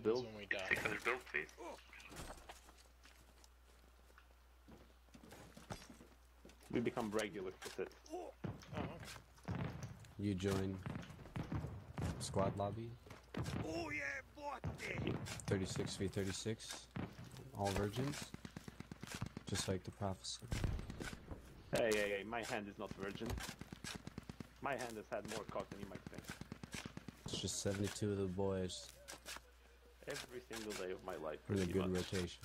happens build? when we die. 600 build, please. We become regular with it. Oh, okay. You join squad lobby. Oh yeah, boy. 36 v 36. All virgins. Just like the prophecy. Hey, hey, hey, my hand is not virgin. My hand has had more cock than you might think. It's just 72 of the boys Every single day of my life. for the pretty good much. rotation.